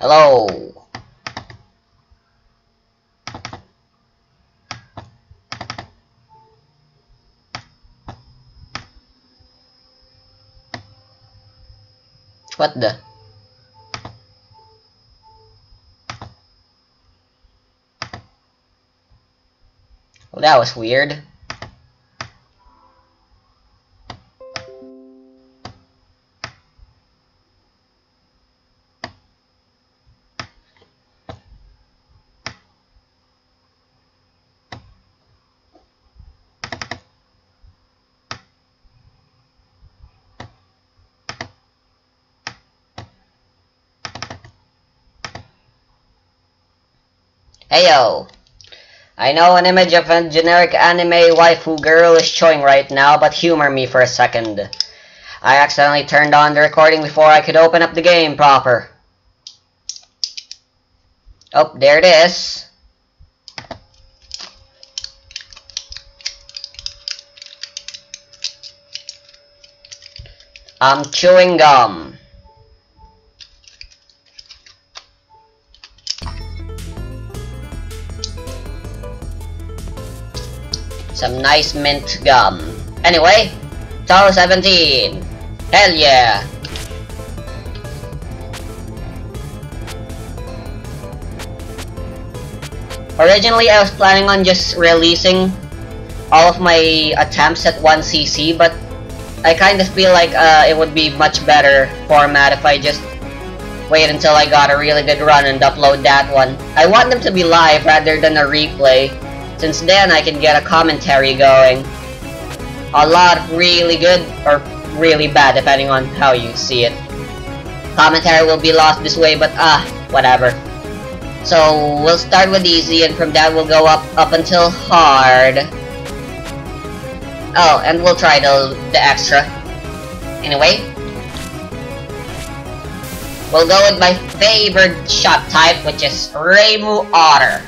Hello. What the? Well, that was weird. I know an image of a generic anime waifu girl is showing right now, but humor me for a second. I accidentally turned on the recording before I could open up the game proper. Oh, there it is. I'm chewing gum. Some nice mint gum. Anyway, Touhou 17. Hell yeah. Originally, I was planning on just releasing all of my attempts at 1cc, but I kind of feel like uh, it would be much better format if I just wait until I got a really good run and upload that one. I want them to be live rather than a replay, since then I can get a commentary going. A lot really good, or really bad, depending on how you see it. Commentary will be lost this way, but ah, whatever. So, we'll start with easy, and from that we'll go up, up until hard. Oh, and we'll try the, the extra. Anyway. We'll go with my favorite shot type, which is Reimu Otter.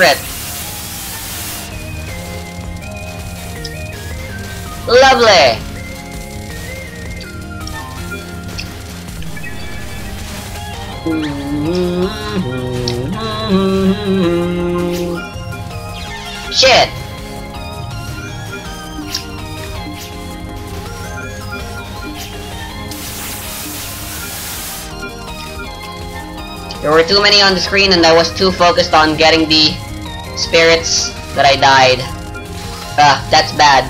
Secret! Lovely! Shit! There were too many on the screen and I was too focused on getting the spirits that I died. Ah, that's bad.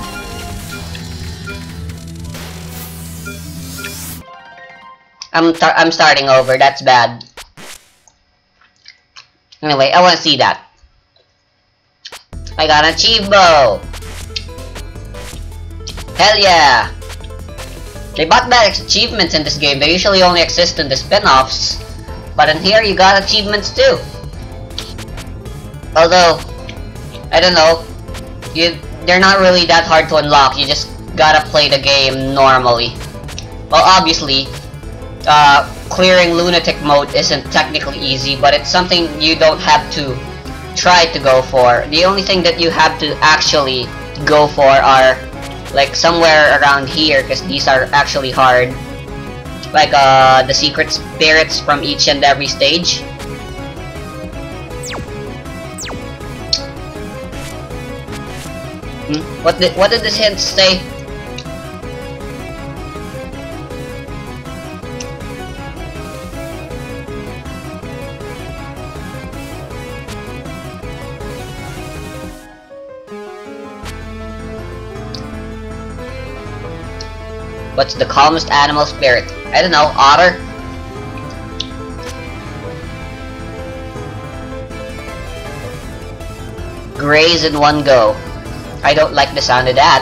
I'm I'm starting over. That's bad. Anyway, I want to see that. I got an Achievo! Hell yeah! They bought back achievements in this game. They usually only exist in the spin-offs. But in here, you got achievements too. Although, I don't know. You, they're not really that hard to unlock. You just gotta play the game normally. Well, obviously, uh, clearing lunatic mode isn't technically easy, but it's something you don't have to try to go for. The only thing that you have to actually go for are like somewhere around here, because these are actually hard. Like uh, the secret spirits from each and every stage. What did what did this hint say? What's the calmest animal spirit? I don't know, otter? Graze in one go. I don't like the sound of that.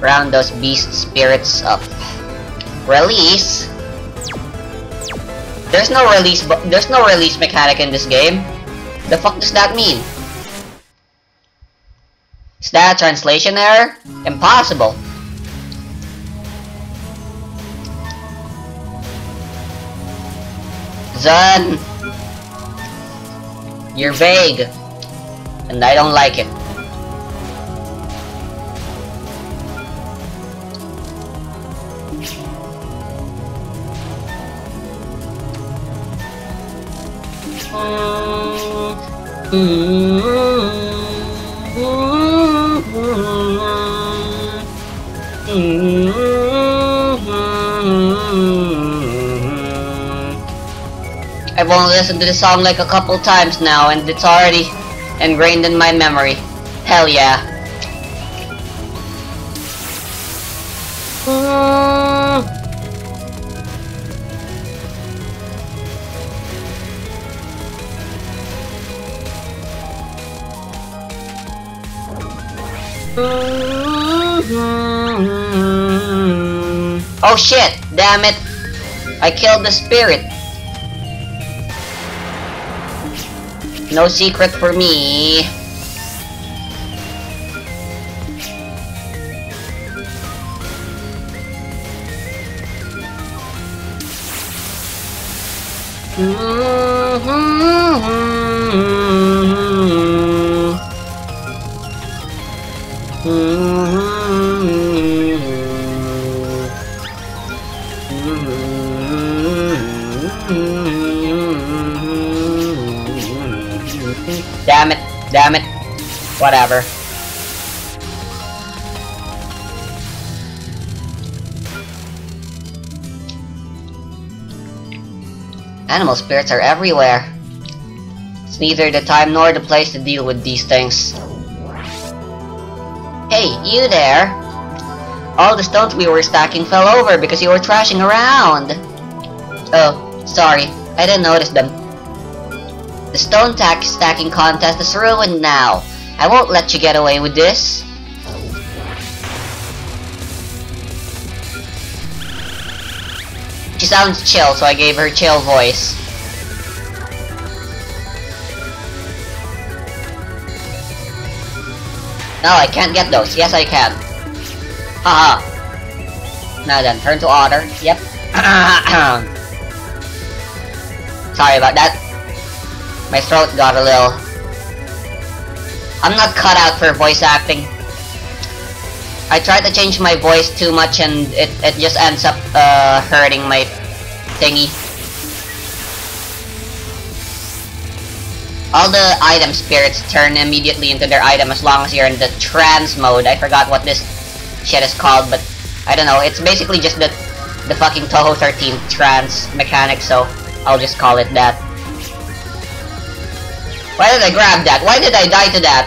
Round those beast spirits up. Release? There's no release there's no release mechanic in this game. The fuck does that mean? Is that a translation error? Impossible. Zun! You're vague. And I don't like it. I've only listened to the song like a couple times now and it's already ingrained in my memory. Hell yeah. Oh shit! Damn it! I killed the spirit. No secret for me. Damn damn it. Whatever. Animal spirits are everywhere. It's neither the time nor the place to deal with these things. Hey, you there! All the stones we were stacking fell over because you were trashing around! Oh, sorry. I didn't notice them. The stone tack stacking contest is ruined now. I won't let you get away with this. She sounds chill, so I gave her chill voice. No, I can't get those. Yes, I can. Haha. Now then, turn to otter. Yep. Sorry about that. My throat got a little... I'm not cut out for voice acting. I try to change my voice too much and it, it just ends up uh, hurting my thingy. All the item spirits turn immediately into their item as long as you're in the trance mode. I forgot what this shit is called, but I don't know. It's basically just the the fucking Touhou 13 trance mechanic, so I'll just call it that. Why did I grab that? Why did I die to that?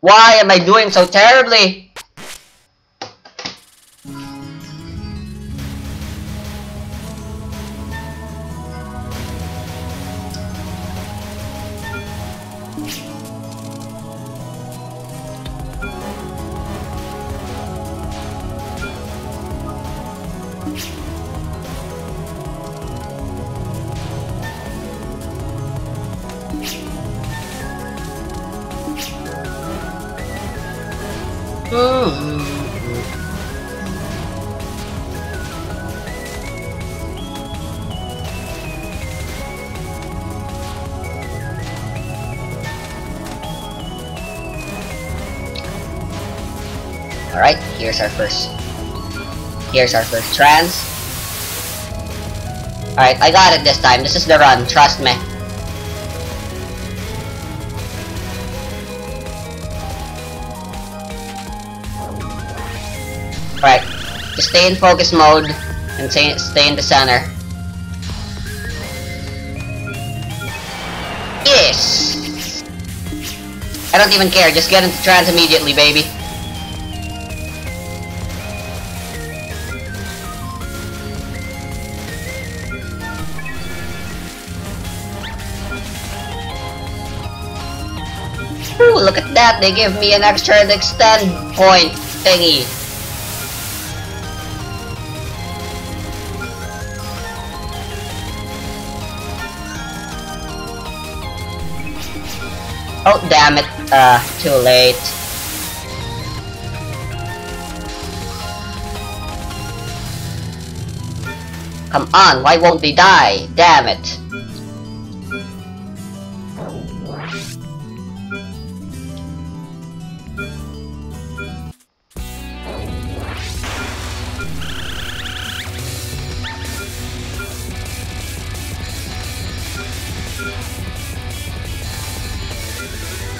Why am I doing so terribly? First... Here's our first trance. Alright, I got it this time. This is the run, trust me. Alright, just stay in focus mode and stay in the center. Yes! I don't even care, just get into trance immediately, baby. They give me an extra extend point thingy. Oh, damn it. Uh, too late. Come on, why won't they die? Damn it.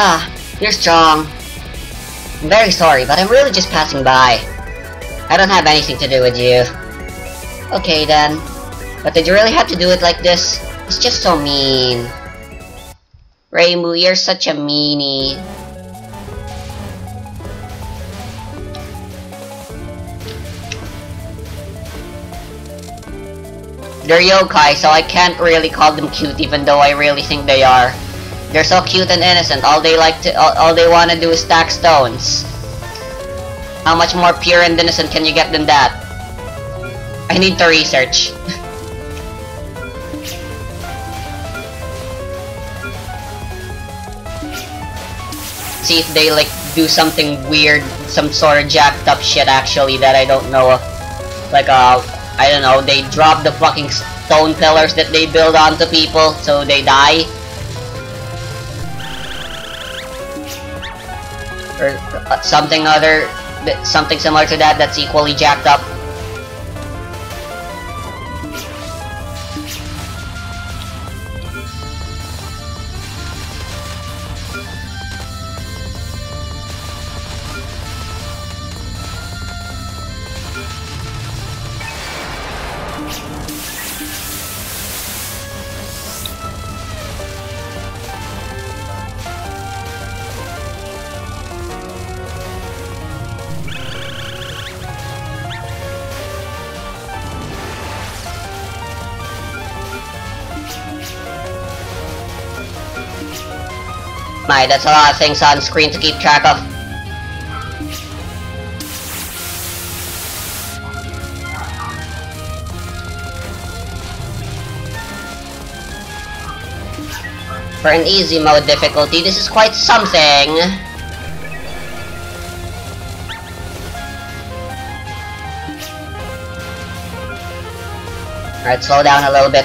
Ah, you're strong. I'm very sorry, but I'm really just passing by. I don't have anything to do with you. Okay then. But did you really have to do it like this? It's just so mean. Reimu, you're such a meanie. They're yokai, so I can't really call them cute even though I really think they are. They're so cute and innocent. All they like to, all, all they want to do is stack stones. How much more pure and innocent can you get than that? I need to research. See if they like do something weird, some sort of jacked up shit actually that I don't know of. Like uh, I don't know, they drop the fucking stone pillars that they build onto people so they die. Or something other, something similar to that that's equally jacked up. That's a lot of things on screen to keep track of. For an easy mode difficulty, this is quite something. Alright, slow down a little bit.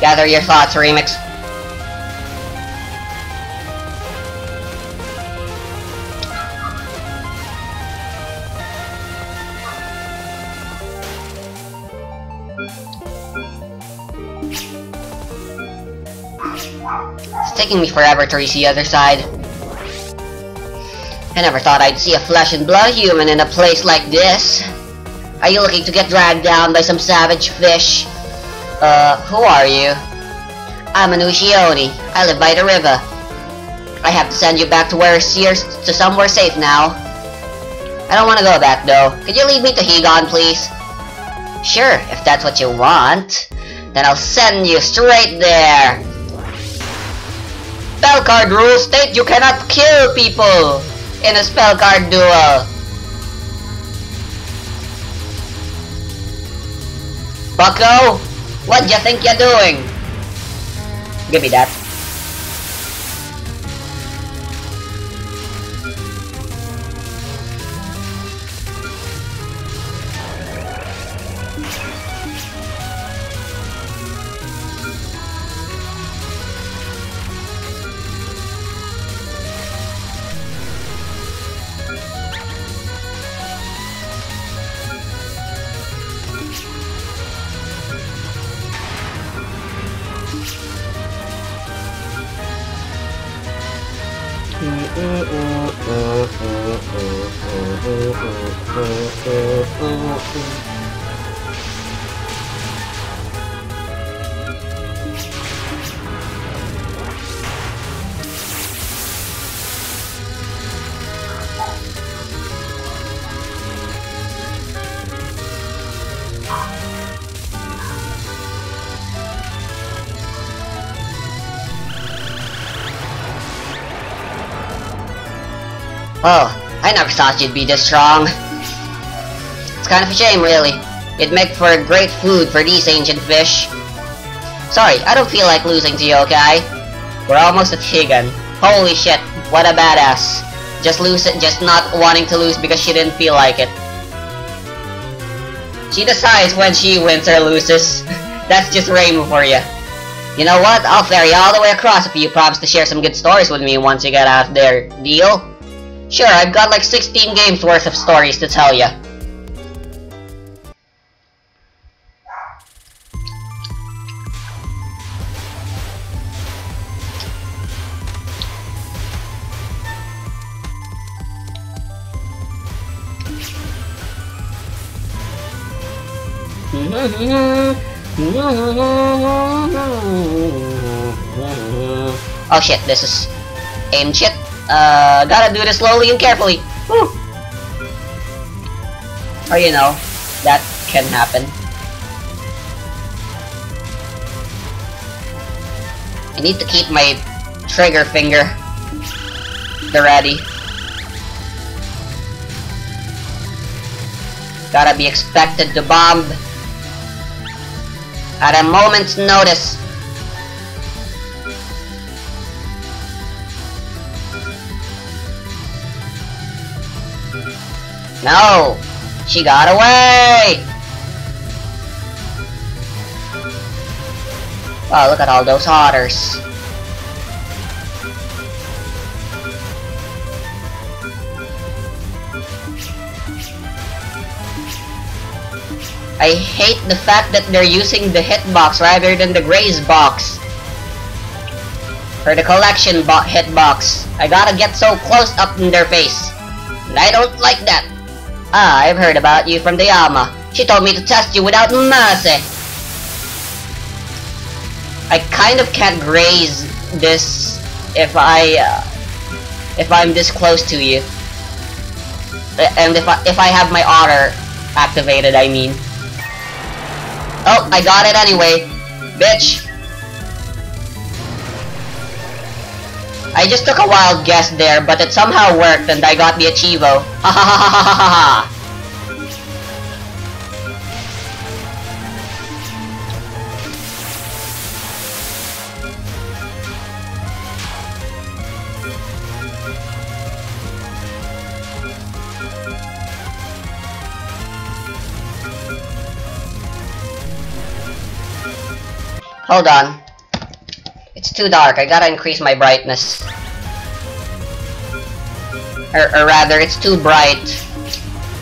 Gather your thoughts, Remix. Forever to reach the other side. I never thought I'd see a flesh and blood human in a place like this. Are you looking to get dragged down by some savage fish? Uh, who are you? I'm an Ushioni. I live by the river. I have to send you back to where Sears to somewhere safe now. I don't want to go back though. Could you lead me to Higan, please? Sure, if that's what you want. Then I'll send you straight there. Spell card rules state you cannot kill people in a spell card duel. Bucko, what do you think you're doing? Give me that. Never thought you'd be this strong. It's kind of a shame, really. It'd make for great food for these ancient fish. Sorry, I don't feel like losing to you, okay? We're almost at Higan. Holy shit, what a badass. Just lose it, just not wanting to lose because she didn't feel like it. She decides when she wins or loses. That's just Reimu for you. You know what? I'll ferry all the way across if you promise to share some good stories with me once you get out there. Deal? Sure, I've got like 16 games worth of stories to tell you. Oh shit, this is aim shit. Uh, gotta do this slowly and carefully. Whew. Or you know, that can happen. I need to keep my trigger finger ready. Gotta be expected to bomb at a moment's notice. No! She got away! Oh, look at all those otters. I hate the fact that they're using the hitbox rather than the graze box. For the collection bo hitbox. I gotta get so close up in their face. And I don't like that. I've heard about you from the Alma. She told me to test you without mercy. I kind of can't graze this if I uh, if I'm this close to you, and if I if I have my otter activated, I mean. Oh, I got it anyway, bitch. I just took a wild guess there, but it somehow worked and I got the Achievo. Ha ha ha ha ha ha ha! Hold on. It's too dark. I gotta increase my brightness. Or, or rather, it's too bright.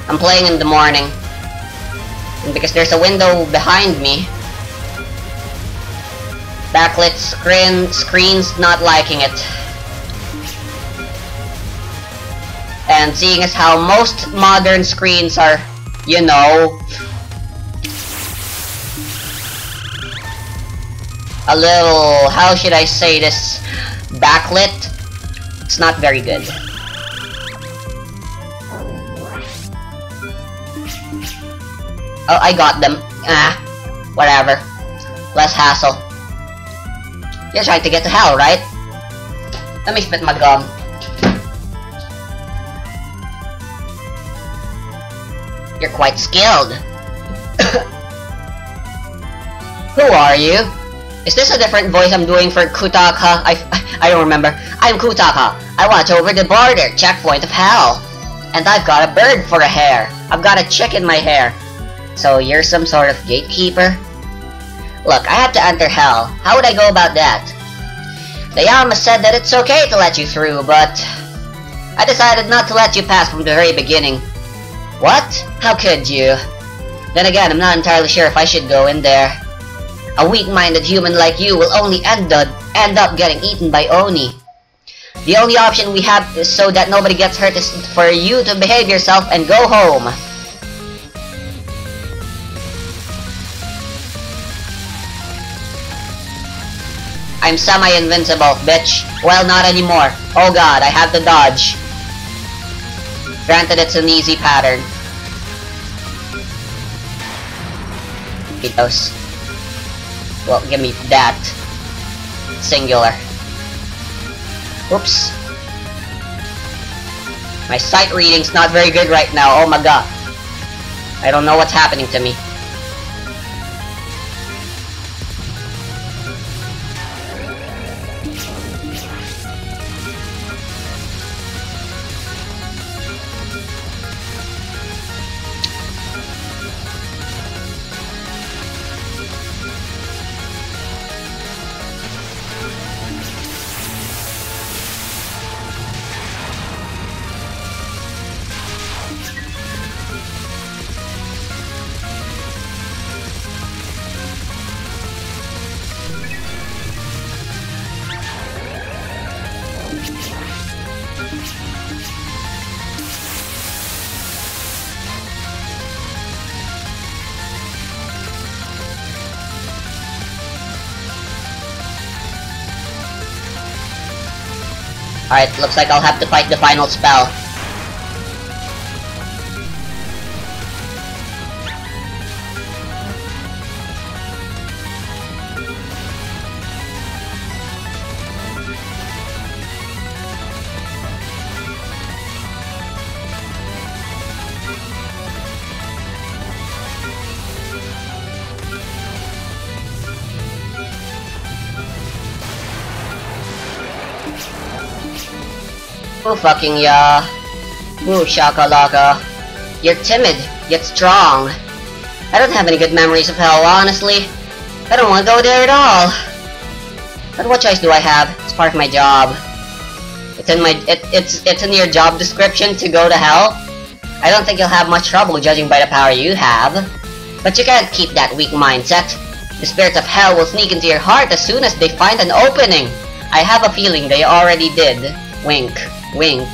I'm playing in the morning. And because there's a window behind me. Backlit screen screens not liking it. And seeing as how most modern screens are, you know, a little, how should I say this, backlit, it's not very good. Oh, I got them. Ah, whatever. Less hassle. You're trying to get to hell, right? Let me spit my gum. You're quite skilled. Who are you? Is this a different voice I'm doing for Kutaka? I, I don't remember. I'm Kutaka. I watch over the border, checkpoint of hell. And I've got a bird for a hair. I've got a chick in my hair. So you're some sort of gatekeeper? Look, I have to enter hell. How would I go about that? The Yama said that it's okay to let you through, but... I decided not to let you pass from the very beginning. What? How could you? Then again, I'm not entirely sure if I should go in there. A weak-minded human like you will only end up, end up getting eaten by Oni. The only option we have so that nobody gets hurt is for you to behave yourself and go home. I'm semi-invincible, bitch. Well, not anymore. Oh god, I have to dodge. Granted, it's an easy pattern. Beatles. Well, give me that. Singular. Oops. My sight reading's not very good right now, oh my god. I don't know what's happening to me. Alright, looks like I'll have to fight the final spell. Fucking yeah. Ooh shakalaka. You're timid, yet strong. I don't have any good memories of hell, honestly. I don't want to go there at all. But what choice do I have? It's part of my job. It's in my it, it's it's in your job description to go to hell. I don't think you'll have much trouble judging by the power you have. But you can't keep that weak mindset. The spirits of hell will sneak into your heart as soon as they find an opening. I have a feeling they already did. Wink. Wink.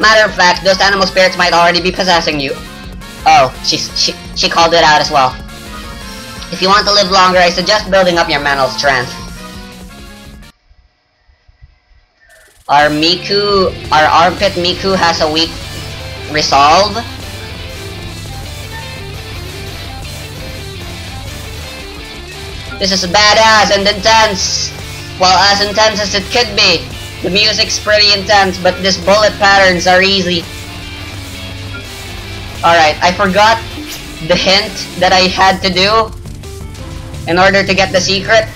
Matter of fact, those animal spirits might already be possessing you. Oh, she, she, she called it out as well. If you want to live longer, I suggest building up your mental strength. Our Miku, our armpit Miku has a weak resolve. This is badass and intense. Well, as intense as it could be. The music's pretty intense, but these bullet patterns are easy. Alright, I forgot the hint that I had to do in order to get the secret.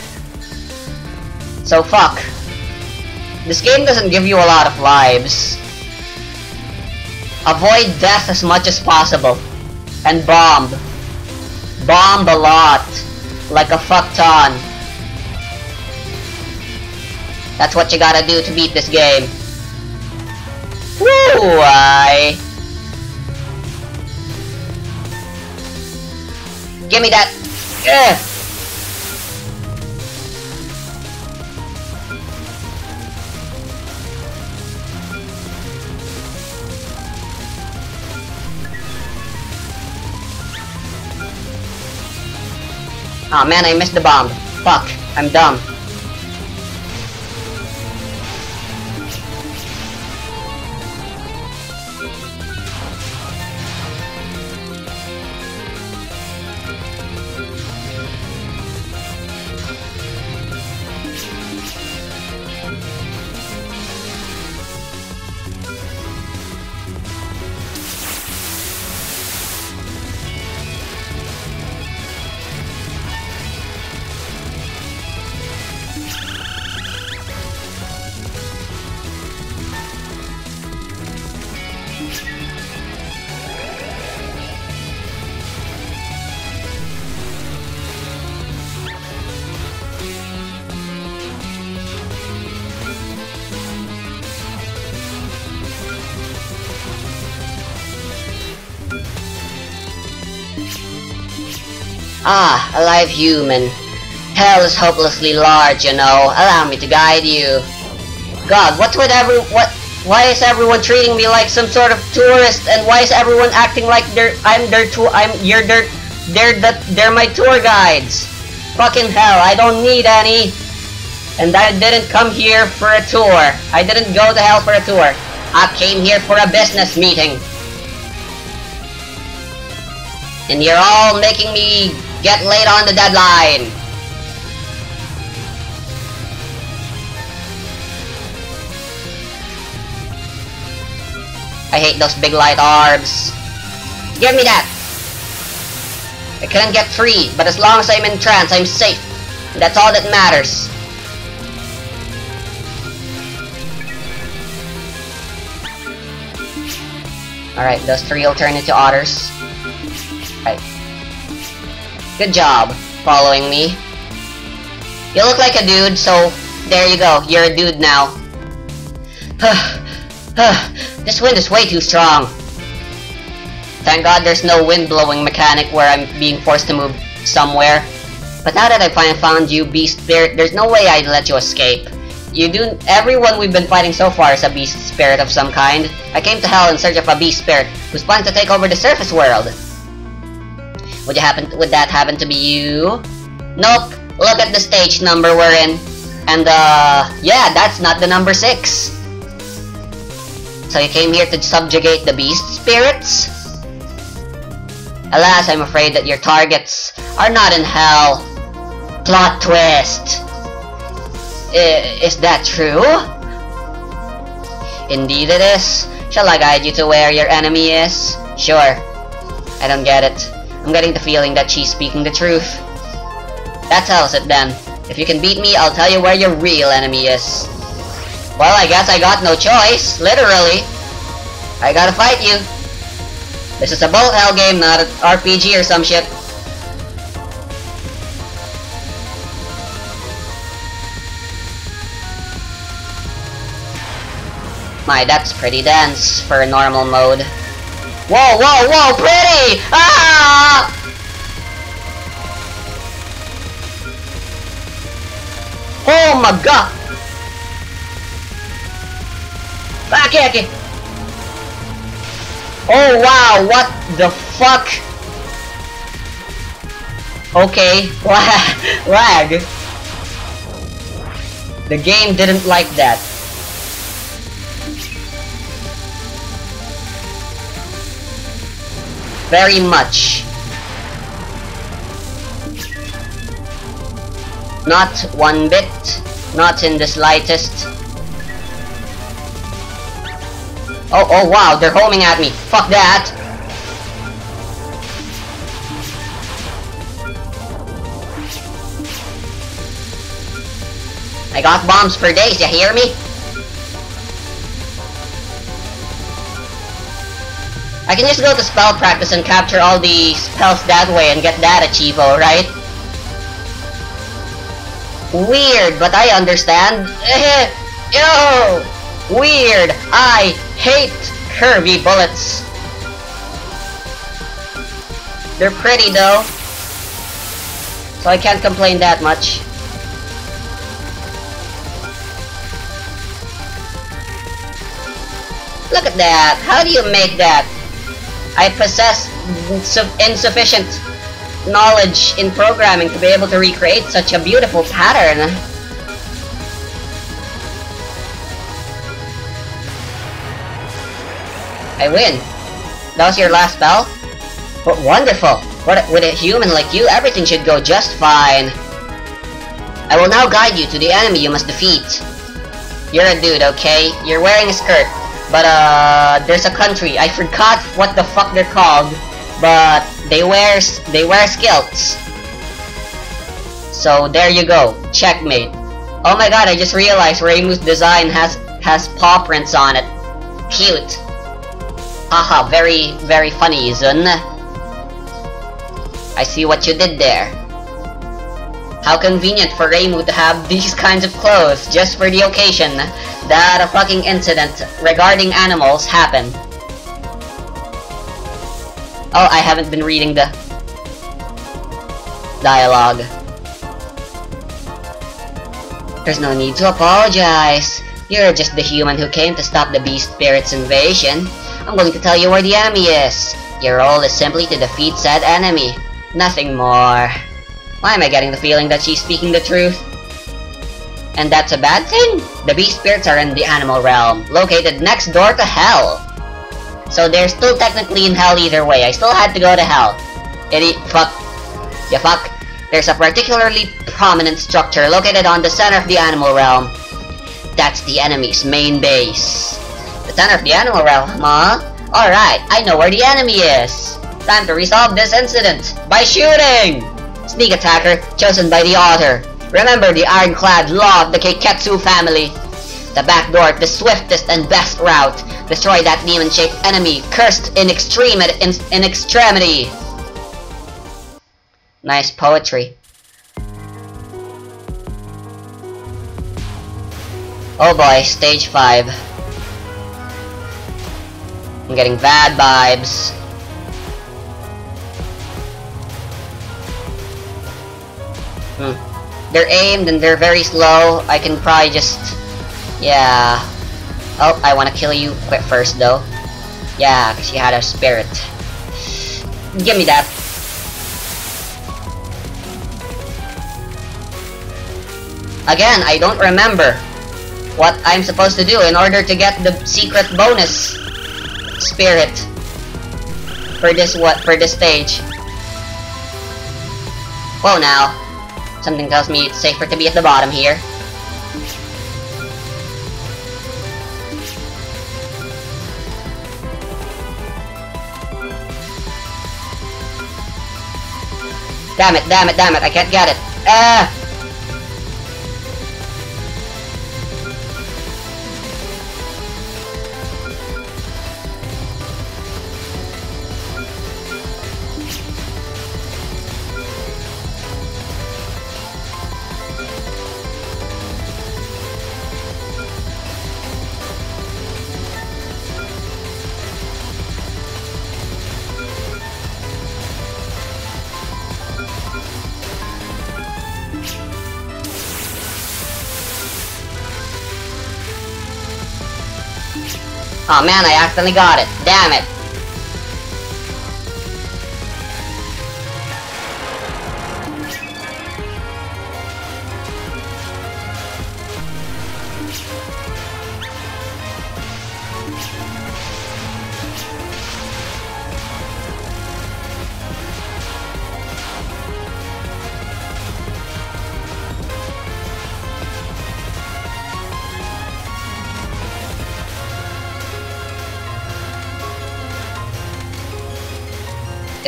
So fuck. This game doesn't give you a lot of lives. Avoid death as much as possible. And bomb. Bomb a lot. Like a fuck ton. That's what you gotta do to beat this game. Woo! I... Give me that! Ugh. oh, man, I missed the bomb. Fuck, I'm dumb. Ah, a live human. Hell is hopelessly large, you know. Allow me to guide you. God, what would every what? Why is everyone treating me like some sort of tourist? And why is everyone acting like they're I'm their tour? I'm you're their they're the they're my tour guides. Fucking hell, I don't need any. And I didn't come here for a tour. I didn't go to hell for a tour. I came here for a business meeting. And you're all making me Get late on the deadline! I hate those big light orbs. Give me that! I couldn't get free, but as long as I'm in trance, I'm safe. That's all that matters. Alright, those three will turn into otters. Right. Good job following me. You look like a dude, so there you go. You're a dude now. this wind is way too strong. Thank god there's no wind blowing mechanic where I'm being forced to move somewhere. But now that I finally found you, Beast Spirit, there's no way I'd let you escape. You do- everyone we've been fighting so far is a Beast Spirit of some kind. I came to Hell in search of a Beast Spirit, who's planning to take over the surface world. Would you happen would that happen to be you? Nope. Look at the stage number we're in. And uh yeah, that's not the number six. So you came here to subjugate the beast spirits? Alas, I'm afraid that your targets are not in hell. Plot twist. I is that true? Indeed it is. Shall I guide you to where your enemy is? Sure. I don't get it. I'm getting the feeling that she's speaking the truth. That tells it then. If you can beat me, I'll tell you where your real enemy is. Well, I guess I got no choice, literally. I gotta fight you. This is a bullet hell game, not an RPG or some shit. My, that's pretty dense for a normal mode. Whoa, whoa, whoa, pretty! Ah! Oh my god! Back here, Oh wow, what the fuck? Okay, lag. The game didn't like that. Very much. Not one bit, not in the slightest. Oh, oh wow, they're homing at me. Fuck that. I got bombs for days, you hear me? I can just go to spell practice and capture all the spells that way and get that achievo, right? Weird, but I understand. Yo! Weird! I hate curvy bullets. They're pretty though. So I can't complain that much. Look at that! How do you make that? I possess insufficient knowledge in programming to be able to recreate such a beautiful pattern. I win. That was your last spell? But wonderful! What, with a human like you, everything should go just fine. I will now guide you to the enemy you must defeat. You're a dude, okay? You're wearing a skirt. But, uh, there's a country. I forgot what the fuck they're called. But, they wear, they wear skilts. So, there you go. Checkmate. Oh my god, I just realized Reimu's design has, has paw prints on it. Cute. Haha, very, very funny, Zun. I see what you did there. How convenient for Reimu to have these kinds of clothes just for the occasion that a fucking incident regarding animals happened. Oh, I haven't been reading the dialogue. There's no need to apologize. You're just the human who came to stop the Beast Spirit's invasion. I'm going to tell you where the enemy is. Your role is simply to defeat said enemy. Nothing more. Why am I getting the feeling that she's speaking the truth? And that's a bad thing? The beast spirits are in the animal realm, located next door to hell. So they're still technically in hell either way. I still had to go to hell. Idiot fuck. You fuck. There's a particularly prominent structure located on the center of the animal realm. That's the enemy's main base. The center of the animal realm, huh? Alright, I know where the enemy is. Time to resolve this incident by shooting! Sneak attacker chosen by the author. Remember the ironclad law of the Kiketsu family. The back door, the swiftest and best route. Destroy that demon-shaped enemy, cursed in extreme in, in extremity. Nice poetry. Oh boy, stage 5. I'm getting bad vibes. Hmm. They're aimed and they're very slow. I can probably just... Yeah. Oh, I want to kill you quick first though. Yeah, because you had a spirit. Give me that. Again, I don't remember what I'm supposed to do in order to get the secret bonus spirit for this what for this stage. Well now. Something tells me it's safer to be at the bottom here. Damn it, damn it, damn it, I can't get it. Ah! Oh man, I accidentally got it. Damn it.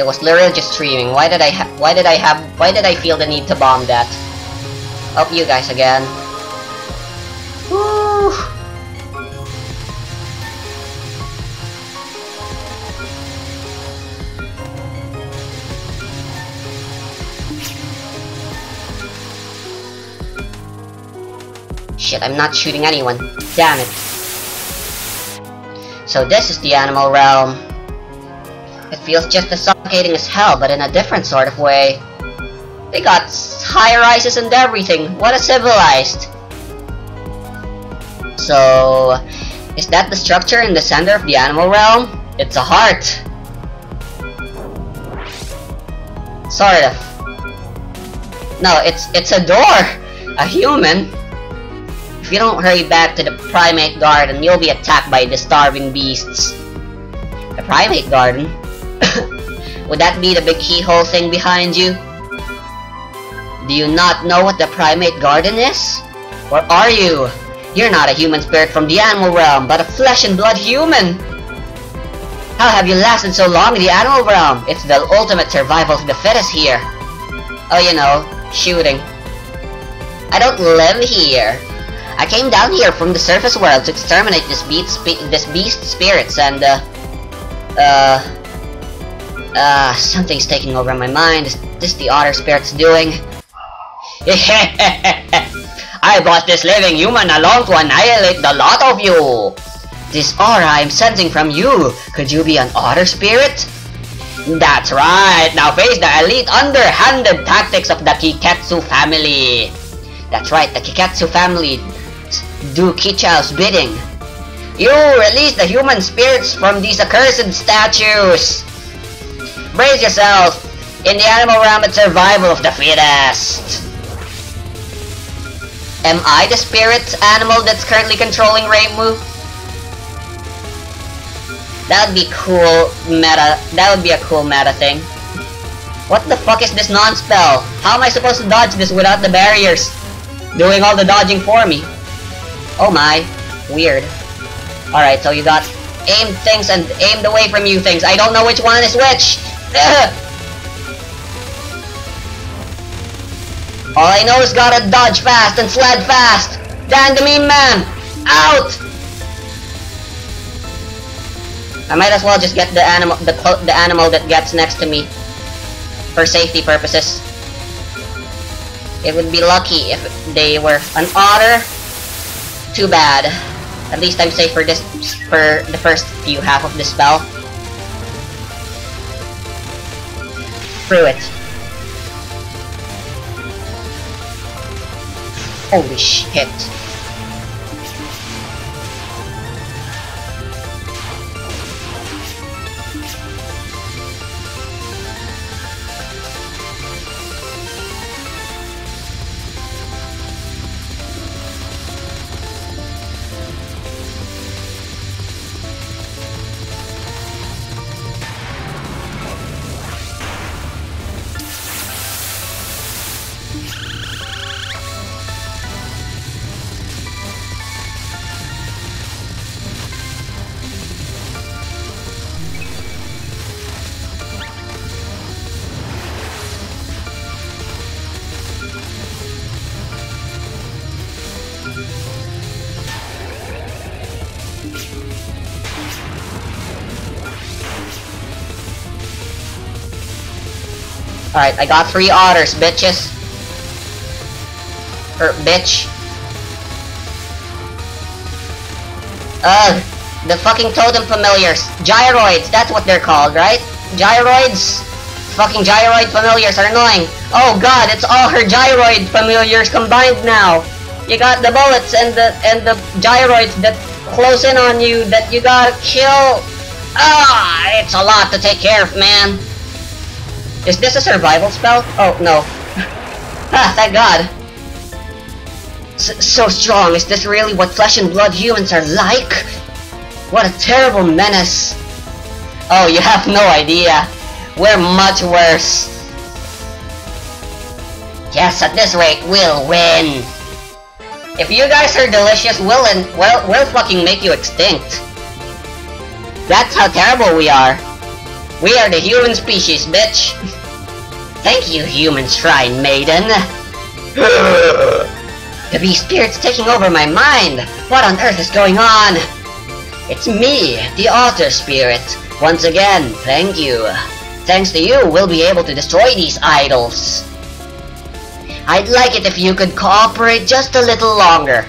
Was literally just streaming. Why did I why did I have why did I feel the need to bomb that? Up you guys again. Woo. Shit, I'm not shooting anyone. Damn it. So this is the animal realm. It feels just as suffocating as hell, but in a different sort of way. They got high rises and everything. What a civilized. So, is that the structure in the center of the animal realm? It's a heart. Sort of. No, it's it's a door! A human! If you don't hurry back to the primate garden, you'll be attacked by the starving beasts. The primate garden? Would that be the big keyhole thing behind you? Do you not know what the primate garden is? Or are you? You're not a human spirit from the animal realm, but a flesh and blood human! How have you lasted so long in the animal realm? It's the ultimate survival of the fittest here. Oh, you know, shooting. I don't live here. I came down here from the surface world to exterminate this beast, this beast spirits and, uh, uh, uh, something's taking over my mind. Is this the otter spirit's doing? I brought this living human along to annihilate the lot of you. This aura I'm sensing from you, could you be an otter spirit? That's right, now face the elite underhanded tactics of the Kiketsu family. That's right, the Kiketsu family do Kicchou's bidding. You release the human spirits from these accursed statues! Brace yourself! In the animal realm, it's survival of the fittest! Am I the spirit animal that's currently controlling Reimu? That would be cool meta. That would be a cool meta thing. What the fuck is this non-spell? How am I supposed to dodge this without the barriers? Doing all the dodging for me. Oh my. Weird. Alright, so you got aimed things and aimed away from you things. I don't know which one is which! All I know is gotta dodge fast and sled fast! Dan the meme man! Out! I might as well just get the animal the, the animal that gets next to me for safety purposes. It would be lucky if they were an otter too bad. At least I'm safe for this for the first few half of the spell. Through it. Holy shit. Alright, I got three otters, bitches. Er, bitch. Ugh, the fucking totem familiars. Gyroids, that's what they're called, right? Gyroids? Fucking gyroid familiars are annoying. Oh god, it's all her gyroid familiars combined now. You got the bullets and the and the gyroids that close in on you that you gotta kill. Ah, it's a lot to take care of, man. Is this a survival spell? Oh, no. ah, thank god. S so strong, is this really what flesh and blood humans are like? What a terrible menace. Oh, you have no idea. We're much worse. Yes, at this rate, we'll win. If you guys are delicious, we'll, we'll, we'll fucking make you extinct. That's how terrible we are. We are the human species, bitch. Thank you, human shrine maiden. the beast spirit's taking over my mind. What on earth is going on? It's me, the otter spirit. Once again, thank you. Thanks to you, we'll be able to destroy these idols. I'd like it if you could cooperate just a little longer.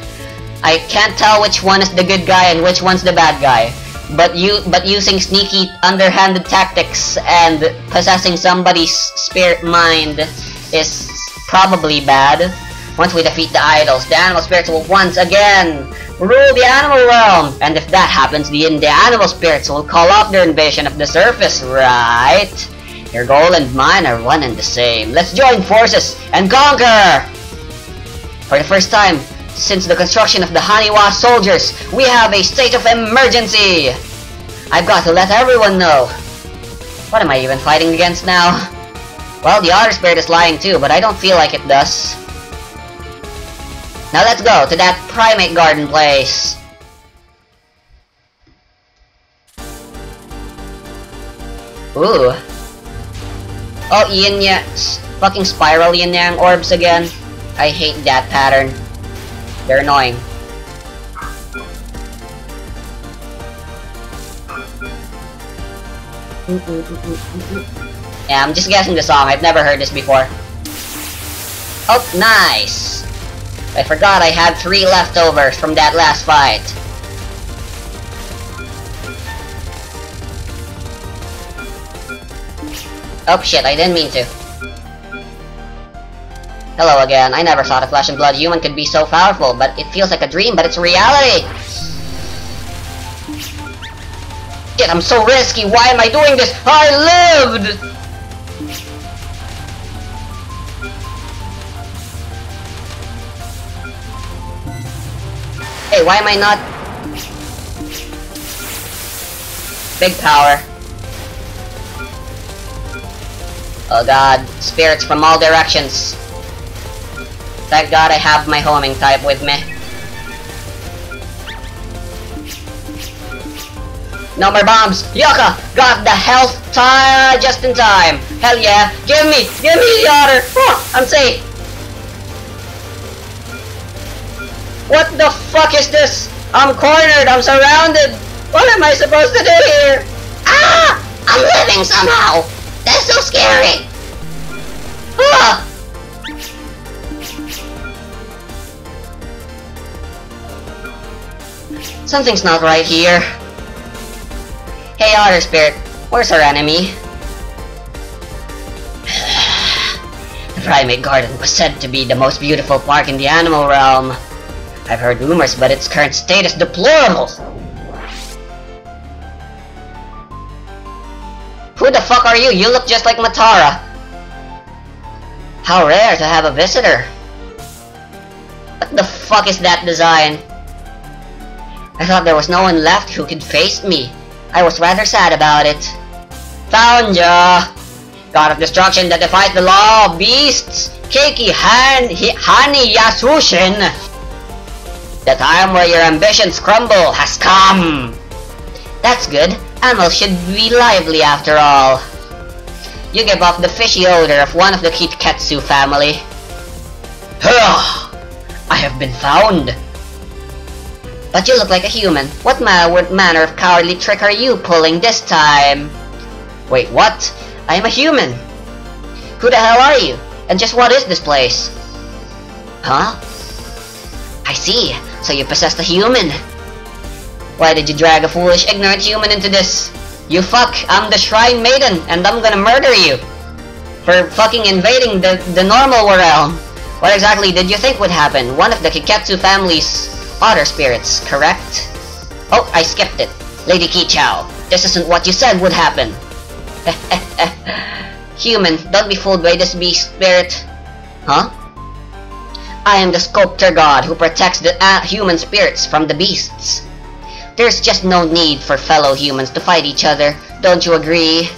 I can't tell which one is the good guy and which one's the bad guy. But you, but using sneaky, underhanded tactics and possessing somebody's spirit mind is probably bad. Once we defeat the idols, the animal spirits will once again rule the animal realm. And if that happens, the, the animal spirits will call off their invasion of the surface, right? Your goal and mine are one and the same. Let's join forces and conquer! For the first time since the construction of the Haniwa soldiers, we have a state of emergency! I've got to let everyone know. What am I even fighting against now? Well, the Otter Spirit is lying too, but I don't feel like it does. Now let's go to that Primate Garden place. Ooh. Oh, yin yang. Fucking spiral yin yang orbs again. I hate that pattern. They're annoying. Yeah, I'm just guessing the song. I've never heard this before. Oh, nice! I forgot I had three leftovers from that last fight. Oh shit, I didn't mean to. Hello again. I never thought a flesh and blood human could be so powerful, but it feels like a dream, but it's reality! Shit, I'm so risky! Why am I doing this? I lived! Hey, why am I not... Big power. Oh god, spirits from all directions. Thank god I have my homing type with me. No more bombs! Yoka! Got the health time just in time! Hell yeah! Give me! Give me the otter! Oh, I'm safe! What the fuck is this? I'm cornered! I'm surrounded! What am I supposed to do here? Ah! I'm living somehow! That's so scary! Ah! Something's not right here. Hey Otter Spirit, where's our enemy? the Primate Garden was said to be the most beautiful park in the animal realm. I've heard rumors, but its current state is deplorable. Who the fuck are you? You look just like Matara. How rare to have a visitor. What the fuck is that design? I thought there was no one left who could face me. I was rather sad about it. Found ya! God of destruction that defies the law of beasts! Keiki Han Haniyasushin! The time where your ambitions crumble has come! That's good. Animals should be lively after all. You give off the fishy odor of one of the Kiketsu family. I have been found! But you look like a human. What ma manner of cowardly trick are you pulling this time? Wait, what? I am a human! Who the hell are you? And just what is this place? Huh? I see. So you possessed a human. Why did you drag a foolish, ignorant human into this? You fuck, I'm the Shrine Maiden, and I'm gonna murder you! For fucking invading the, the normal realm. What exactly did you think would happen? One of the Kiketsu family's otter spirits, correct? Oh, I skipped it. Lady Kicchou, this isn't what you said would happen. Human, don't be fooled by this beast spirit. Huh? I am the sculptor god who protects the uh, human spirits from the beasts. There's just no need for fellow humans to fight each other, don't you agree?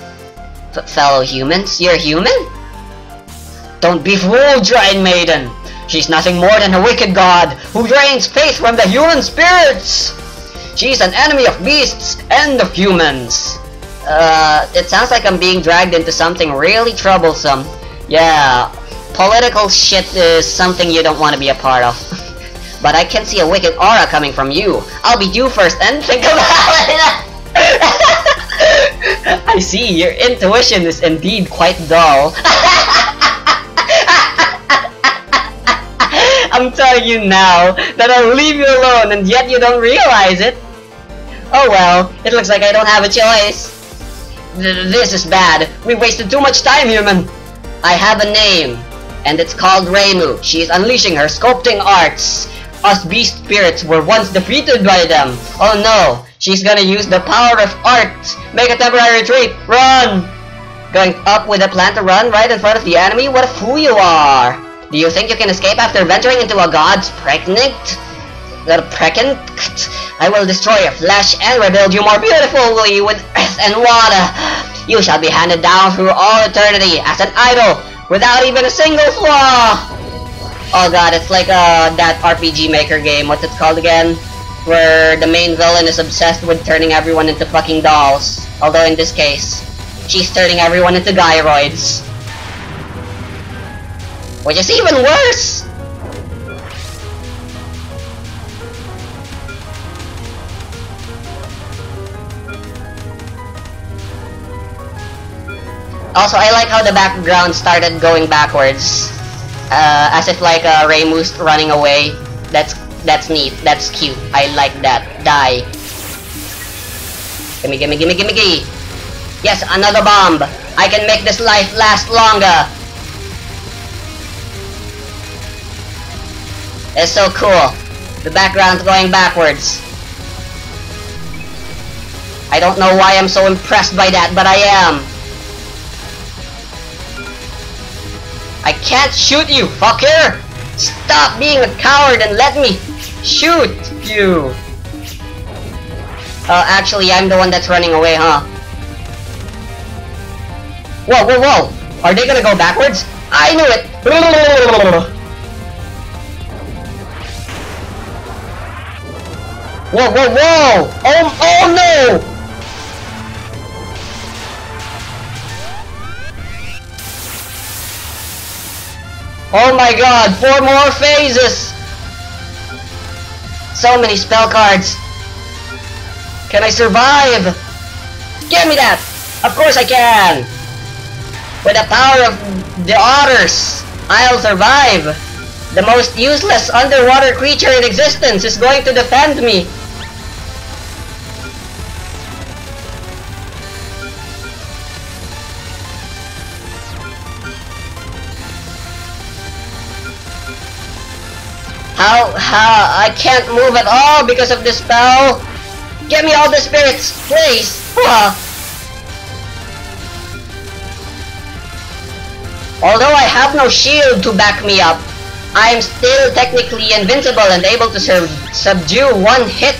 F fellow humans? You're human? Don't be fooled, Shrine Maiden! She's nothing more than a wicked god who drains faith from the human spirits! She's an enemy of beasts and of humans! Uh, it sounds like I'm being dragged into something really troublesome. Yeah, political shit is something you don't want to be a part of. but I can see a wicked aura coming from you. I'll be you first and think about it! I see, your intuition is indeed quite dull. I'm telling you now that I'll leave you alone and yet you don't realize it. Oh well, it looks like I don't have a choice. This is bad. We wasted too much time, human. I have a name, and it's called Reimu. She is unleashing her sculpting arts. Us beast spirits were once defeated by them. Oh no, she's gonna use the power of art. Make a temporary retreat. Run! Going up with a plan to run right in front of the enemy? What a fool you are! Do you think you can escape after venturing into a god's pregnant? Pregnant? I will destroy your flesh and rebuild you more beautifully with earth and water. You shall be handed down through all eternity as an idol without even a single flaw. Oh god, it's like uh, that RPG Maker game. What's it called again? Where the main villain is obsessed with turning everyone into fucking dolls. Although in this case, she's turning everyone into gyroids. Which is even worse! Also, I like how the background started going backwards. Uh, as if like a uh, Reimu's running away. That's that's neat. That's cute. I like that. Die. Gimme, gimme, gimme, gimme, gimme. Yes, another bomb. I can make this life last longer. It's so cool. The background's going backwards. I don't know why I'm so impressed by that, but I am. I can't shoot you, fucker! Stop being a coward and let me shoot you! Uh, actually, I'm the one that's running away, huh? Whoa, whoa, whoa! Are they gonna go backwards? I knew it! Whoa, whoa, whoa! Oh, oh no! Oh my god, four more phases! So many spell cards. Can I survive? Give me that! Of course I can! With the power of the otters, I'll survive! The most useless underwater creature in existence is going to defend me! How, how, I can't move at all because of this spell. Get me all the spirits, please. Although I have no shield to back me up, I am still technically invincible and able to subdue one hit.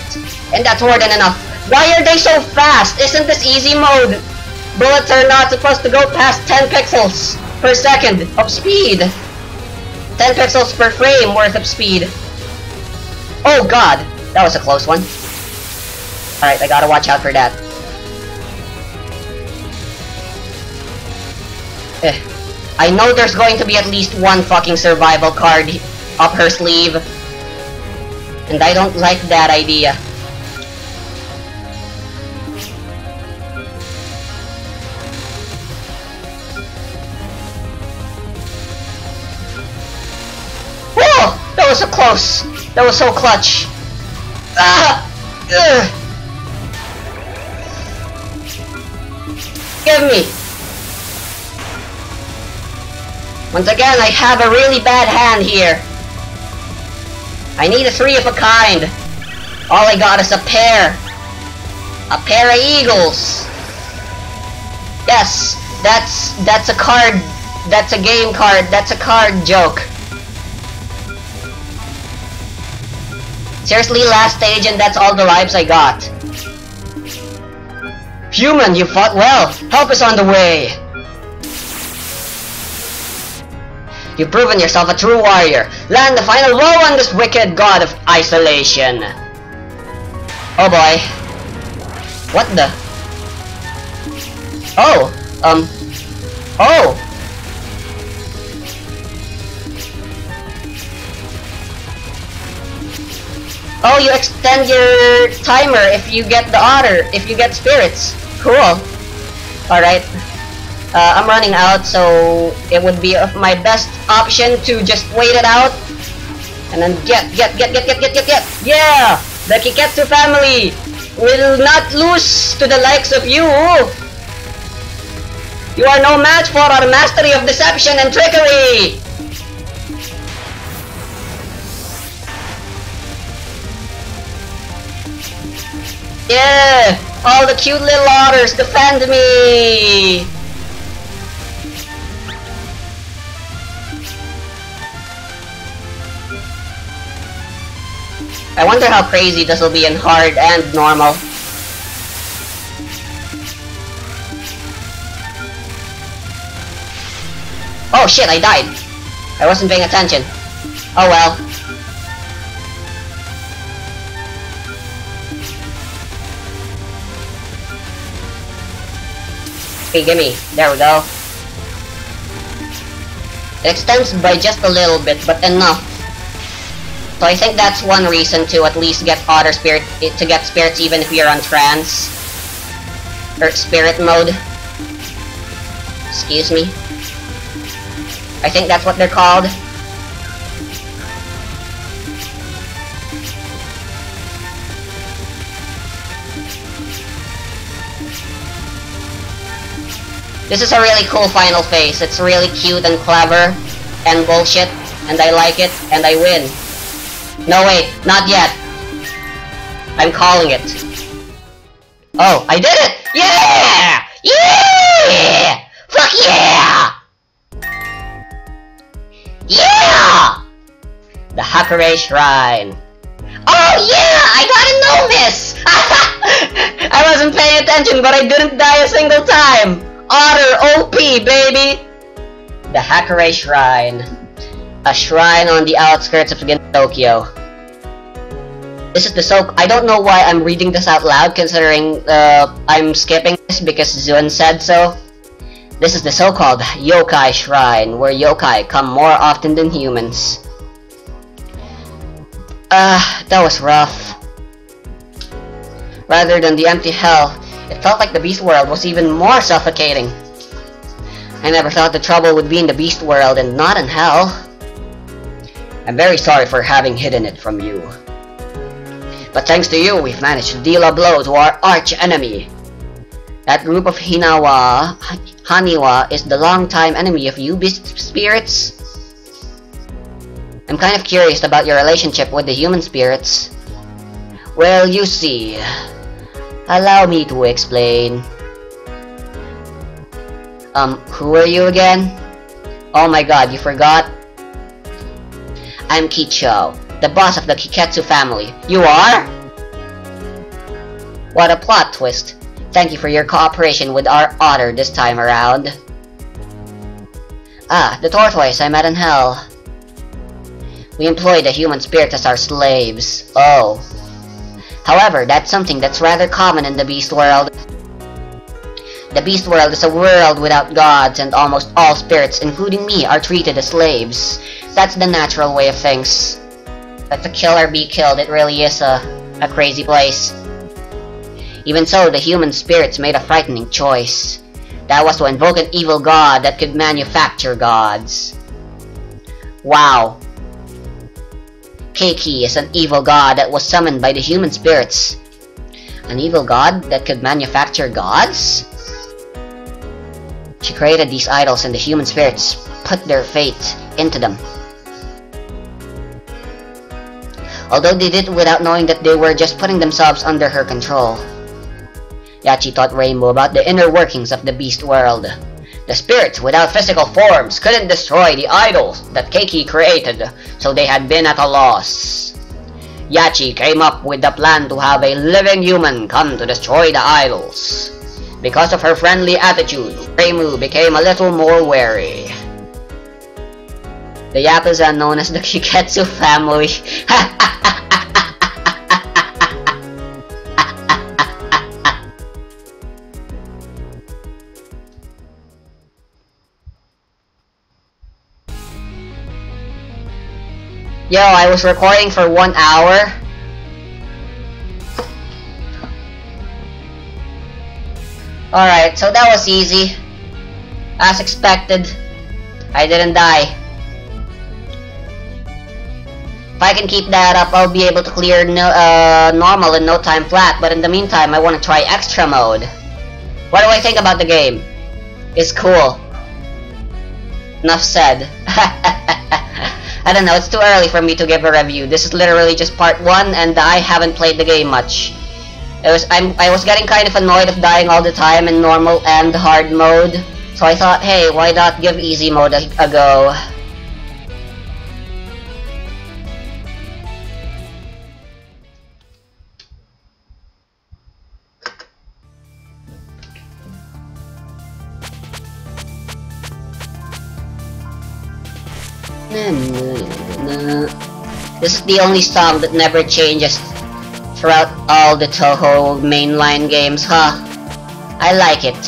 And that's more than enough. Why are they so fast? Isn't this easy mode? Bullets are not supposed to go past 10 pixels per second of speed. 10 pixels per frame worth of speed. Oh god! That was a close one. Alright, I gotta watch out for that. Eh. I know there's going to be at least one fucking survival card up her sleeve. And I don't like that idea. Was so close. That was so clutch. Ah! Ugh. Give me. Once again, I have a really bad hand here. I need a three of a kind. All I got is a pair. A pair of eagles. Yes, that's that's a card. That's a game card. That's a card joke. Seriously, last stage and that's all the lives I got. Human, you fought well. Help is on the way. You've proven yourself a true warrior. Land the final blow on this wicked god of isolation. Oh boy. What the? Oh, um, oh, Oh, you extend your timer if you get the otter, if you get spirits. Cool. Alright. Uh, I'm running out, so it would be my best option to just wait it out. And then get, get, get, get, get, get, get, get! Yeah! The Kiketsu family will not lose to the likes of you! You are no match for our mastery of deception and trickery! Yeah! All the cute little otters defend me! I wonder how crazy this will be in hard and normal. Oh shit, I died. I wasn't paying attention. Oh well. Okay, gimme. There we go. It extends by just a little bit, but enough. So I think that's one reason to at least get Otter Spirit, eh, to get spirits even if you're on trance. Or spirit mode. Excuse me. I think that's what they're called. This is a really cool final phase. It's really cute and clever and bullshit, and I like it, and I win. No wait, not yet. I'm calling it. Oh, I did it! Yeah! Yeah! Fuck yeah! Yeah! The Hakurei Shrine. Oh yeah! I got a no miss! I wasn't paying attention, but I didn't die a single time! Otter OP, baby! The Hakurei Shrine. A shrine on the outskirts of Tokyo. This is the so- I don't know why I'm reading this out loud considering uh, I'm skipping this because Zun said so. This is the so-called yokai shrine, where yokai come more often than humans. Ah, uh, that was rough. Rather than the empty hell, it felt like the beast world was even more suffocating. I never thought the trouble would be in the beast world and not in hell. I'm very sorry for having hidden it from you. But thanks to you, we've managed to deal a blow to our arch enemy. That group of Hinawa, Haniwa is the long-time enemy of you beast spirits? I'm kind of curious about your relationship with the human spirits. Well, you see. Allow me to explain. Um, who are you again? Oh my god, you forgot? I'm Kicchou, the boss of the Kiketsu family. You are? What a plot twist. Thank you for your cooperation with our otter this time around. Ah, the tortoise I met in hell. We employ the human spirit as our slaves. Oh. However, that's something that's rather common in the beast world. The beast world is a world without gods and almost all spirits, including me, are treated as slaves. That's the natural way of things. Let the killer be killed, it really is a, a crazy place. Even so, the human spirits made a frightening choice. That was to invoke an evil god that could manufacture gods. Wow. Keiki is an evil god that was summoned by the human spirits. An evil god that could manufacture gods? She created these idols and the human spirits put their fate into them. Although they did it without knowing that they were just putting themselves under her control. Yachi taught Rainbow about the inner workings of the beast world. The spirits without physical forms couldn't destroy the idols that Keiki created, so they had been at a loss. Yachi came up with the plan to have a living human come to destroy the idols. Because of her friendly attitude, Reimu became a little more wary. The Yakuza known as the Kiketsu family Yo, I was recording for one hour. Alright, so that was easy. As expected, I didn't die. If I can keep that up, I'll be able to clear no, uh, normal in no time flat, but in the meantime, I want to try extra mode. What do I think about the game? It's cool. Enough said. I don't know, it's too early for me to give a review. This is literally just part 1 and I haven't played the game much. It was I'm I was getting kind of annoyed of dying all the time in normal and hard mode. So I thought, hey, why not give easy mode a, a go? The only song that never changes throughout all the Touhou mainline games, huh? I like it.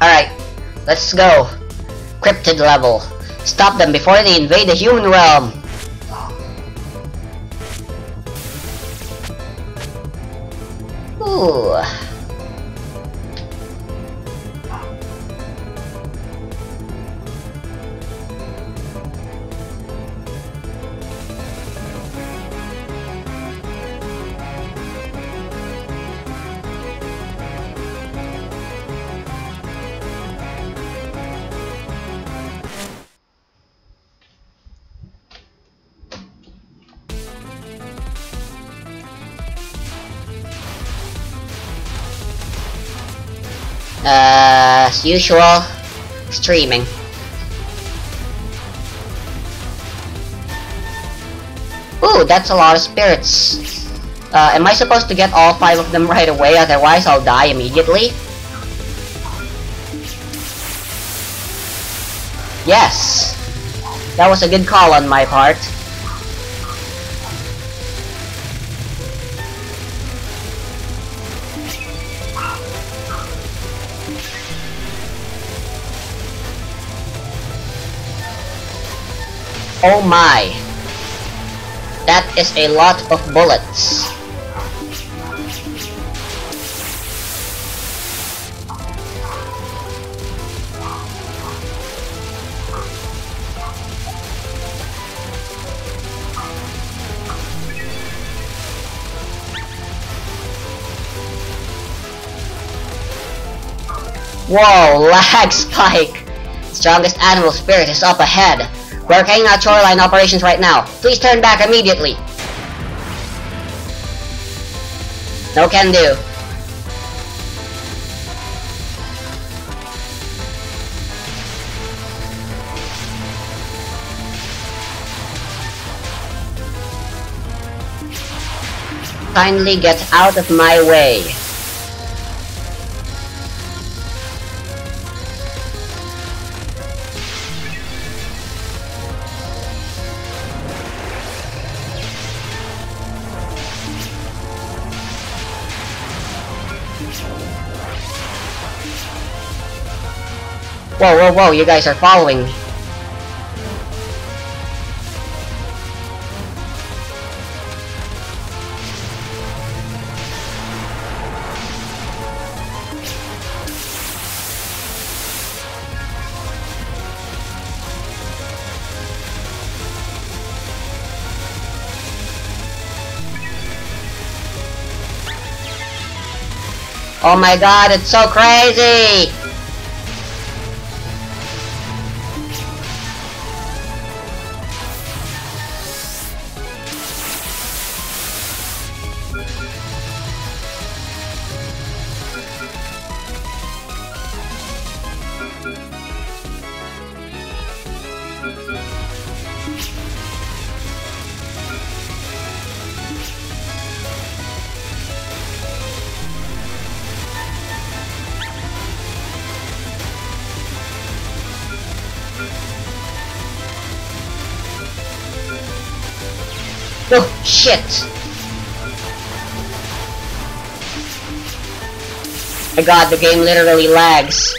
Alright, let's go. Cryptid level. Stop them before they invade the human realm. Ooh. As usual, streaming. Ooh, that's a lot of spirits. Uh, am I supposed to get all five of them right away, otherwise I'll die immediately? Yes! That was a good call on my part. Oh my! That is a lot of bullets. Whoa, lag spike! Strongest animal spirit is up ahead. We're carrying out shoreline operations right now. Please turn back immediately. No can do. Kindly get out of my way. Whoa, whoa, whoa, you guys are following me. Oh my god, it's so crazy! Oh, shit! My god, the game literally lags.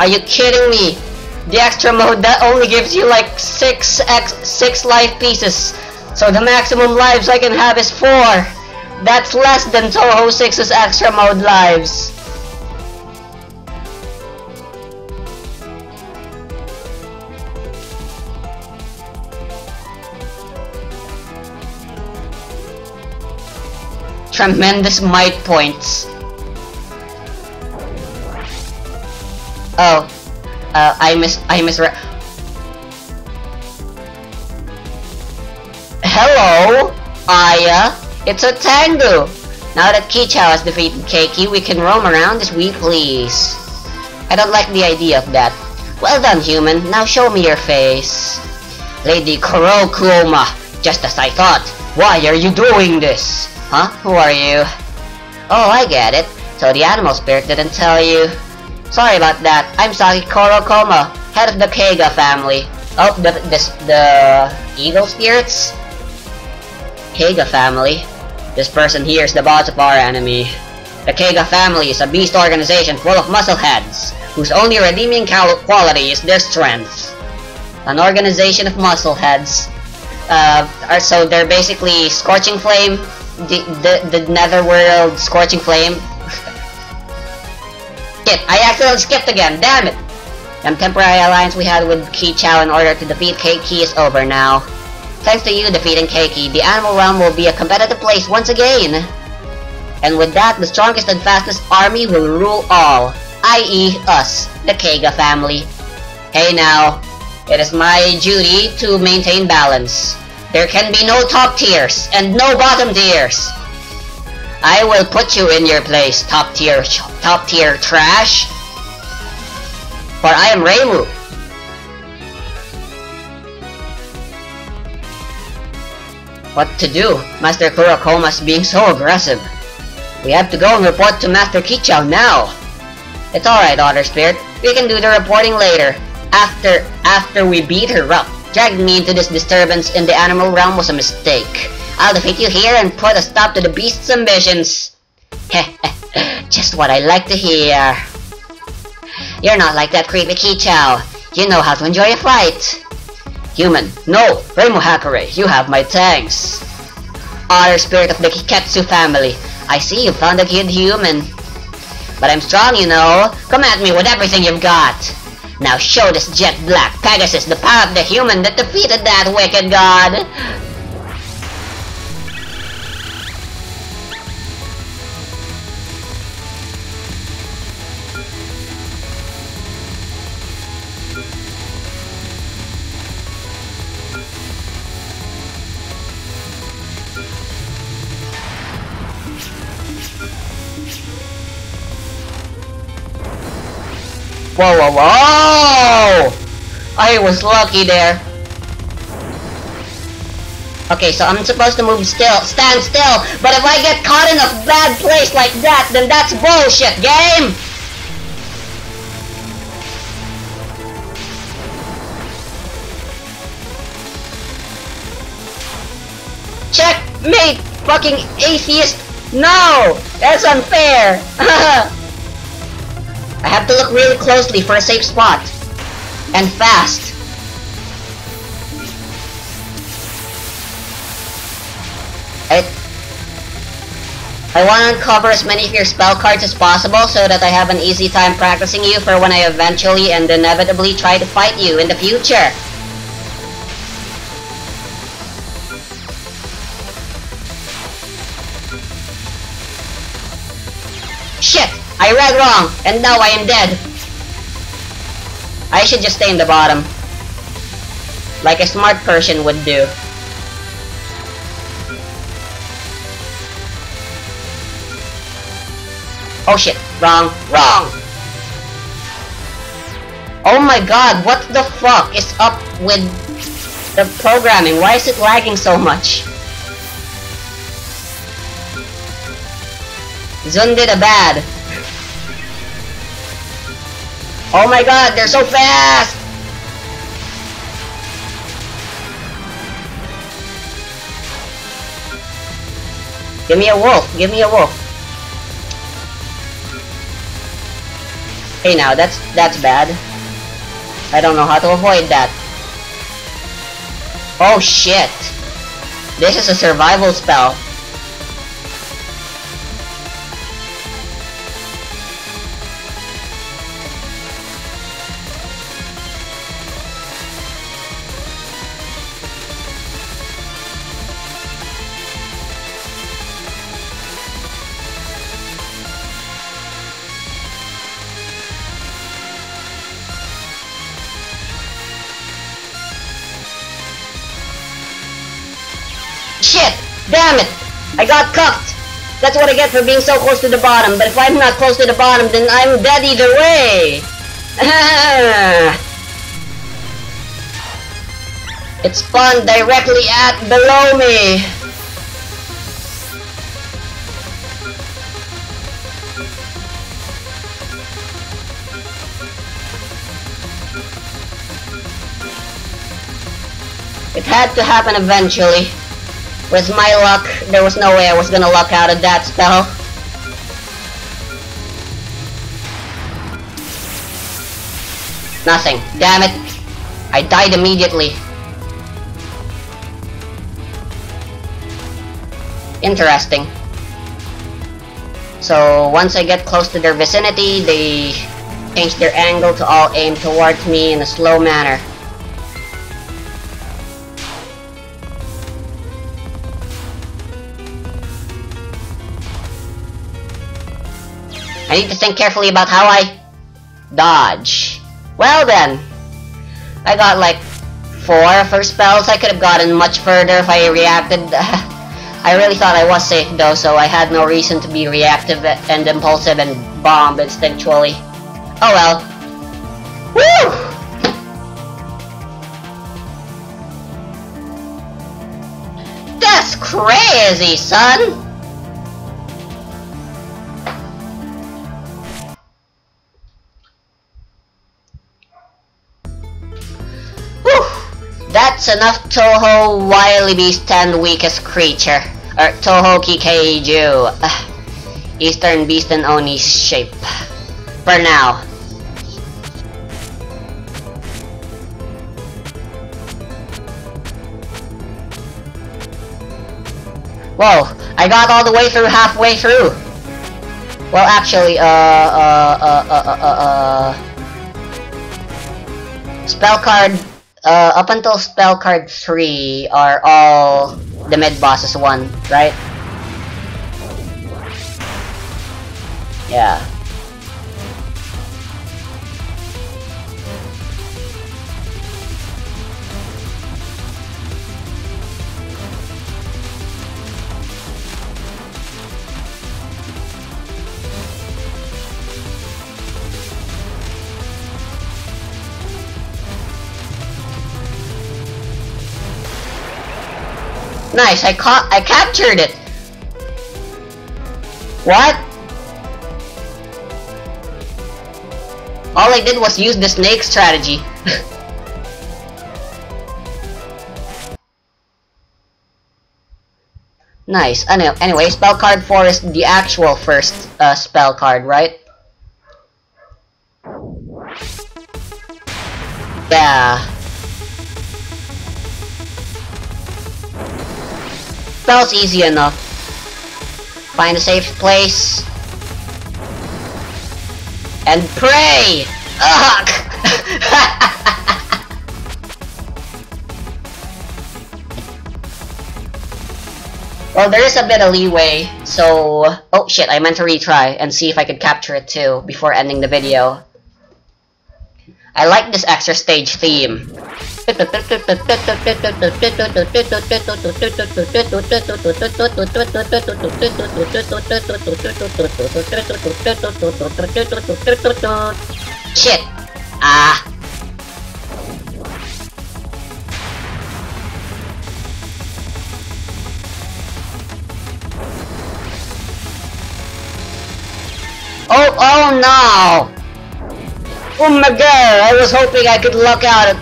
Are you kidding me? The extra mode that only gives you like 6 x 6 life pieces. So the maximum lives I can have is 4. That's less than Touhou 6's extra mode lives. Tremendous might points. Oh, uh, I miss, I misread. Hello, Aya. It's a Tengu. Now that Kicchou has defeated Keiki, we can roam around as we please. I don't like the idea of that. Well done, human. Now show me your face. Lady Kurokoma, just as I thought. Why are you doing this? Huh? Who are you? Oh, I get it. So the animal spirit didn't tell you. Sorry about that. I'm Saki Kurokoma, head of the Keiga family. Oh, the, the, the eagle spirits? Keiga family. This person here is the boss of our enemy. The Keiga family is a beast organization full of muscleheads, whose only redeeming quality is their strength. An organization of muscleheads. Uh, so they're basically Scorching Flame, the, the, the Netherworld Scorching Flame. Shit, I accidentally skipped again, damn it! The temporary alliance we had with Kicchou in order to defeat Keiki is over now. Thanks to you defeating Keiki, the Animal Realm will be a competitive place once again. And with that, the strongest and fastest army will rule all, i.e. us, the Keiga family. Hey now, it is my duty to maintain balance. There can be no top tiers and no bottom tiers. I will put you in your place, top tier, top tier trash. For I am Reimu, What to do? Master Kurokoma's being so aggressive. We have to go and report to Master Kicchou now. It's alright, Otter Spirit. We can do the reporting later. After after we beat her up. Dragging me into this disturbance in the animal realm was a mistake. I'll defeat you here and put a stop to the beast's ambitions. Heh heh. Just what I like to hear. You're not like that creepy Kicchou. You know how to enjoy a fight. Human, no! Reimu Hakurei, you have my thanks! Otter spirit of the Kiketsu family, I see you found a good human. But I'm strong, you know. Come at me with everything you've got. Now show this jet black Pegasus the power of the human that defeated that wicked god. Whoa, whoa, whoa! I was lucky there. Okay, so I'm supposed to move still, stand still, but if I get caught in a bad place like that, then that's bullshit, game! Checkmate, fucking atheist! No! That's unfair! I have to look really closely for a safe spot. And fast. I, I want to uncover as many of your spell cards as possible so that I have an easy time practicing you for when I eventually and inevitably try to fight you in the future. I read wrong, and now I am dead. I should just stay in the bottom. Like a smart person would do. Oh shit, wrong, wrong! Oh my god, what the fuck is up with the programming? Why is it lagging so much? Zun did a bad. Oh my god, they're so fast! Give me a wolf, give me a wolf. Hey now, that's that's bad. I don't know how to avoid that. Oh shit! This is a survival spell. Got cuffed! That's what I get for being so close to the bottom, but if I'm not close to the bottom, then I'm dead either way! it spawned directly at below me! It had to happen eventually. With my luck, there was no way I was gonna luck out of that spell. Nothing. Damn it. I died immediately. Interesting. So, once I get close to their vicinity, they change their angle to all aim towards me in a slow manner. I need to think carefully about how I dodge. Well then, I got like four first spells. I could have gotten much further if I reacted. I really thought I was safe though, so I had no reason to be reactive and impulsive and bomb instinctually. Oh well. Woo! That's crazy, son! Enough Touhou Wily Beast 10 weakest creature. Or Touhou Kikeiju. Uh, Eastern Beast and Oni shape. For now. Whoa, I got all the way through halfway through. Well, actually, uh, uh, uh, uh, uh, uh, spell card uh, up until spell card 3 are all the mid bosses one, right? Yeah. Nice, I caught- I captured it! What? All I did was use the snake strategy. nice. Anyway, anyway, spell card 4 is the actual first uh, spell card, right? Yeah. Spell's easy enough. Find a safe place. And pray! Ugh! well, there is a bit of leeway, so... Oh shit, I meant to retry and see if I could capture it too before ending the video. I like this extra stage theme. Shit! Ah! Oh, oh no! Oh my god, I was hoping I could luck out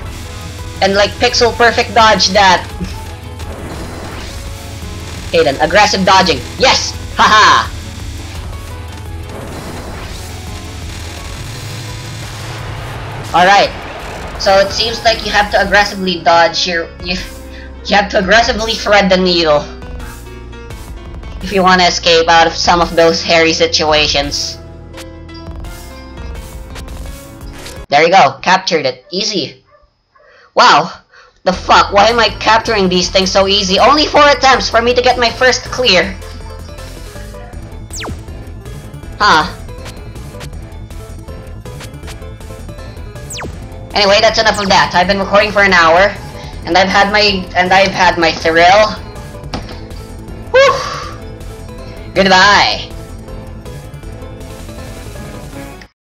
and like pixel perfect dodge that. Okay then, aggressive dodging. Yes! Haha! Alright. So it seems like you have to aggressively dodge your you you have to aggressively thread the needle if you want to escape out of some of those hairy situations. There you go, captured it. Easy. Wow, the fuck, why am I capturing these things so easy? Only four attempts for me to get my first clear. Huh. Anyway, that's enough of that. I've been recording for an hour, and I've had my and I've had my thrill. Whew. Goodbye!